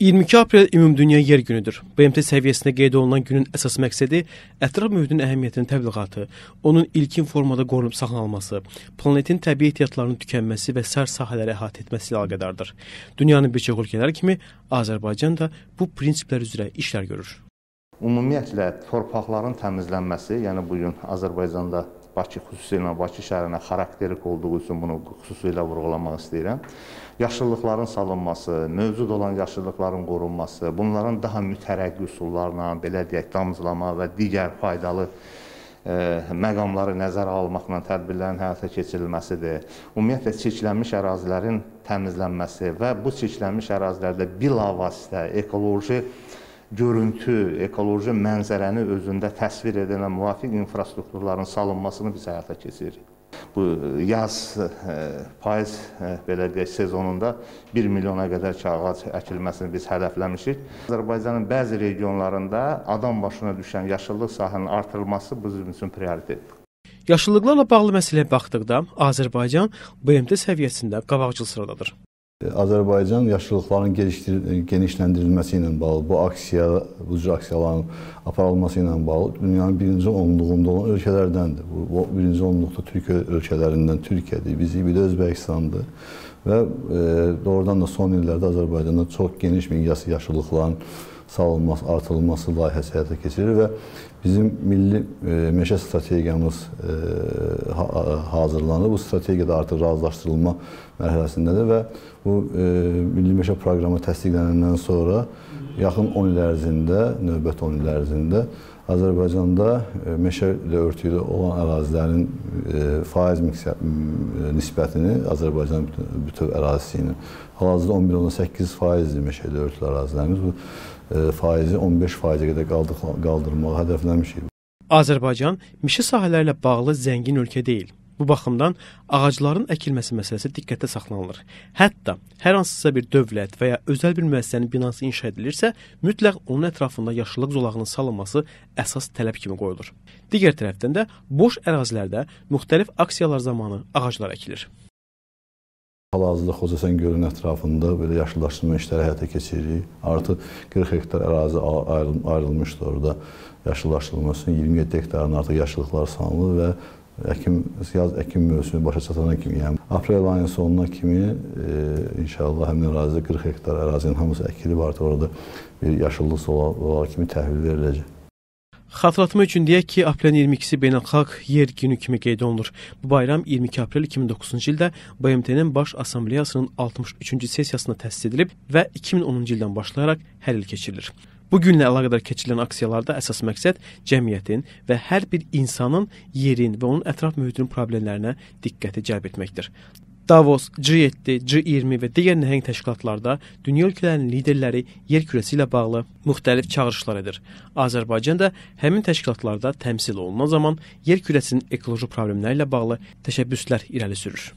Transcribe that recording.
22 aprel Ümumdünya Yer Günüdür. BMT səviyyəsində qeyd olunan günün əsas məqsədi ətraf mühitin əhəmiyyətinin təbliğatı, onun ilkin formada qorunub saxlanılması, planetin təbii ehtiyatlarının tükənməsi və sər sahələri əhatə etməsi ilə əlaqədardır. Dünyanın bir çox ölkələri kimi Azərbaycan da bu prinsiplər üzrə işlər görür. Ümumiyyətlə torpaqların təmizlənməsi, yəni bu gün Azərbaycanda Bakı xüsusilə Bakı şəhərinə xarakterik olduğu üçün bunu xüsusilə vurğulamaq istəyirəm. Yaşıllıqların salınması, mövcud olan yaşıllıqların qorunması, bunların daha mütərəqqi üsullarla, belə deyək, damcılama və digər faydalı ə, məqamları nəzərə almaqla tədbirlərin həyata keçirilməsidir. Ümumiyyətlə çirklənmiş ərazilərin təmizlənməsi və bu çirklənmiş ərazilərdə bilavasitə ekoloji görüntü, ekoloji mənzərəni özündə təsvir edən müvafiq infrastrukturların salınmasını biz həyata keçiririk. Bu yaz payız belə deyək sezonunda 1 milyona qədər ki ağac əkilməsini biz hədəfləmişik. Azərbaycanın bəzi regionlarında adam başına düşən yaşıllıq sahəsinin artırılması bizim üçün prioritetdir. Yaşıllıqlarla bağlı məsələyə baxdıqda Azərbaycan BMT səviyyəsində qabaqcıl sıradadır. Azərbaycan yaşıllıqların genişləndirilməsi ilə bağlı, bu aksiya, bu cür aksiyaların aparılması ilə bağlı dünyanın birinci onluğunda olan ölkələrdəndir. Bu birinci onluqda Türkiyə ölkələrindən Türkiyədir, bizi bir də Özbəkistandır və e, doğrudan da son illərdə Azərbaycanda çox geniş miqyaslı yaşıllıqların salınması, artırılması layihəsi həyata keçirilir və bizim milli e, meşə strategiyamız e, ha hazırlanır. Bu strategiyada artıq razılaşdırılma mərhələsindədir və bu milli meşə proqramı təsdiqlənəndən sonra yaxın 10 il ərzində, növbəti 10 il ərzində Azərbaycanda e, meşə ilə örtülü olan ərazilərin e, faiz nisbətini Azərbaycan bütöv ərazisi ilə hal-hazırda 11.8 faizdir meşə ilə örtülü ərazilərimiz. Bu e, faizi 15 faizə qədər qaldırmağı hədəfləmişik. Azərbaycan meşə sahələri ilə bağlı zəngin ölkə deyil. Bu baxımdan ağacların əkilməsi məsələsi diqqətdə saxlanılır. Hətta hər hansısa bir dövlət və ya özəl bir müəssisənin binası inşa edilirsə, mütləq onun ətrafında yaşıllıq zolağının salınması əsas tələb kimi qoyulur. Digər tərəfdən də boş ərazilərdə müxtəlif aksiyalar zamanı ağaclar əkilir. Hal-hazırda Xocasən gölünün ətrafında belə yaşıllaşdırma işləri həyata keçiririk. Artıq 40 hektar ərazi ayrılmışdı orada yaşıllaşdırılması. 27 hektarın artıq yaşıllıqlar salınır və əkim yaz əkim mövsümü başa çatana kimi, yəni aprel ayının sonuna kimi e, inşallah həmin ərazidə 40 hektar ərazinin hamısı əkilib artıq orada bir yaşıllıq zolağı kimi təhvil veriləcək. Xatırlatma üçün deyək ki, aprelin 22-si Beynəlxalq Yer Günü kimi qeyd olunur. Bu bayram 22 aprel 2009-cu ildə BMT-nin Baş Assambleyasının 63-cü sessiyasında təsis edilib və 2010-cu ildən başlayaraq hər il keçirilir. Bu günlə əlaqədar keçirilən aksiyalarda əsas məqsəd cəmiyyətin və hər bir insanın yerin və onun ətraf mühitinin problemlərinə diqqəti cəlb etməkdir. Davos, G7, G20 və digər nəhəng təşkilatlarda dünya ölkələrinin liderləri yer kürəsi ilə bağlı müxtəlif çağırışlar edir. Azərbaycan da həmin təşkilatlarda təmsil olunan zaman yer kürəsinin ekoloji problemləri ilə bağlı təşəbbüslər irəli sürür.